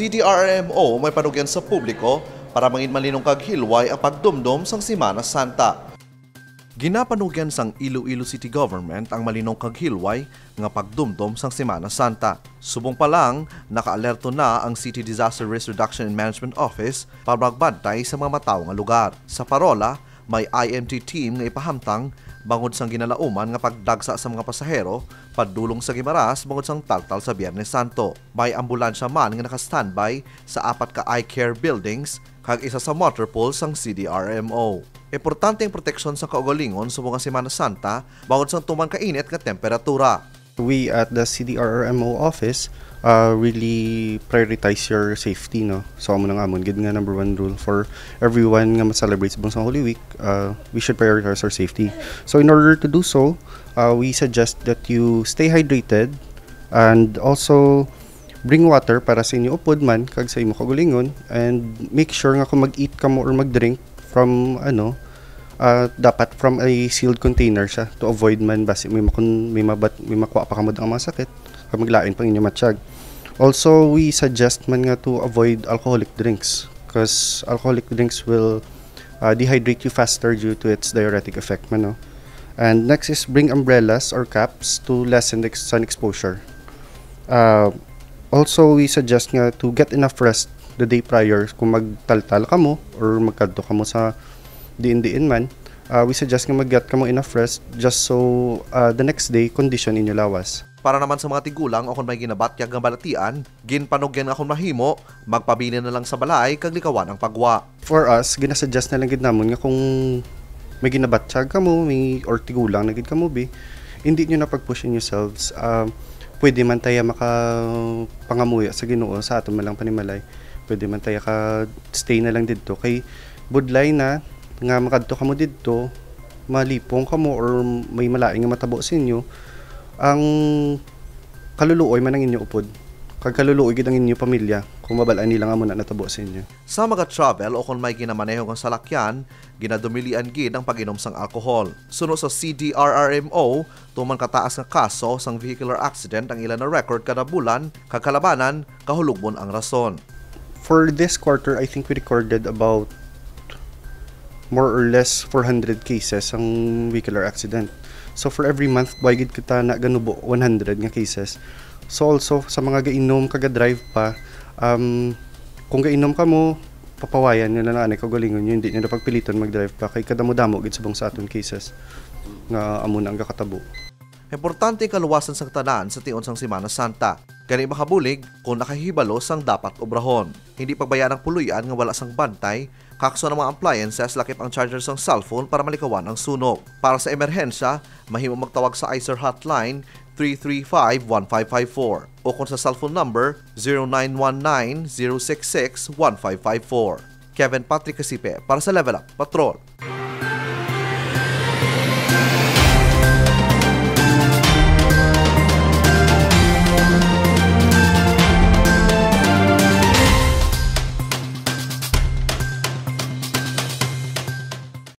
CDRMO may panugyan sa publiko para mangin malinong kag hilway ang pagdumdum sang Semana Santa. Ginapanugyan sang Iloilo City Government ang malinong kag hilway nga pagdumdum sang Semana Santa. Subong pa lang, nakaalerto na ang City Disaster Risk Reduction and Management Office para magbantay sa mga mataw nga lugar. Sa parola, may IMT team nga ipahamtang bangod sang ginalauman nga pagdagsa sa mga pasahero padulong sa Gimaras bangod sang taltal sa Biyernes Santo. May ambulansya man nga naka-standby sa apat ka eye care buildings kag isa sa motor pool sang CDRMO. Importante ang proteksyon sa kaugalingon sa mga Semana Santa bangod sang tuman kainit nga temperatura. We at the CDRRMO office uh, really prioritize your safety no? So amo nang amon gid nga number one rule for everyone nga ma-celebrate sa Bunsang Holy Week uh, we should prioritize our safety. So in order to do so uh, we suggest that you stay hydrated and also bring water para sa inyo upod man kag sa imo kagulingon and make sure nga kung mag-eat ka mo or mag-drink from ano uh, dapat from a sealed container siya to avoid man basi may makun may mabat may makuha pa kamod ang mga sakit kag maglain pang inyo matsyag. Also we suggest man nga to avoid alcoholic drinks because alcoholic drinks will uh, dehydrate you faster due to its diuretic effect man no. And next is bring umbrellas or caps to lessen the sun exposure. Uh, also we suggest nga to get enough rest the day prior kung magtaltal ka mo or magkadto ka mo sa diin-diin man, uh, we suggest nga mag-get ka mo enough rest just so uh, the next day condition inyo lawas. Para naman sa mga tigulang o kung may ginabatyag nga balatian, ginpanugyan nga kung mahimo, magpabili na lang sa balay kag likawan ang pagwa. For us, ginasuggest na lang gid namon nga kung may ginabatsyag ka mo, may or tigulang na gid ka mo be, hindi nyo na pag-push in yourselves. Um, pwede man tayo maka pangamuya sa Ginoo sa aton man lang panimalay. Pwede man tayo ka stay na lang didto kay budlay na nga makadto ka mo didto, malipong ka mo or may malaing nga matabo sa inyo, ang kaluluoy man ang inyo upod. Kag kaluluoy gid ang inyo pamilya kung mabalaan nila nga mo na natabo sa inyo. Sa mga travel o kung may ginamaneho kang salakyan, ginadumilian gid ang pag-inom sang alcohol. Suno sa CDRRMO, tuman kataas nga kaso sang vehicular accident ang ilan na record kada bulan, kakalabanan, kahulugbon ang rason. For this quarter, I think we recorded about more or less 400 cases ang vehicular accident. So for every month, bagid kita na ganubo 100 nga cases. So also sa mga gainom kaga drive pa, um, kung gainom ka mo, papawayan nyo na na anay kagalingon nyo, hindi nyo na pagpiliton mag-drive pa kay kada mo damo gid subong sa aton cases nga amo na ang kakatabo. Importante ang kaluwasan sang tanan sa tion sang Semana Santa. Kani makabulig kung nakahibalo sang dapat obrahon. Hindi pagbayaan ang puluyan nga wala sang bantay, kakso ng mga appliances lakip ang charger sang cellphone para malikawan ang sunog. Para sa emerhensya, mahimo magtawag sa ICER hotline 335-1554 o kung sa cellphone number 0919-066-1554. Kevin Patrick Kasipe para sa Level Up Patrol.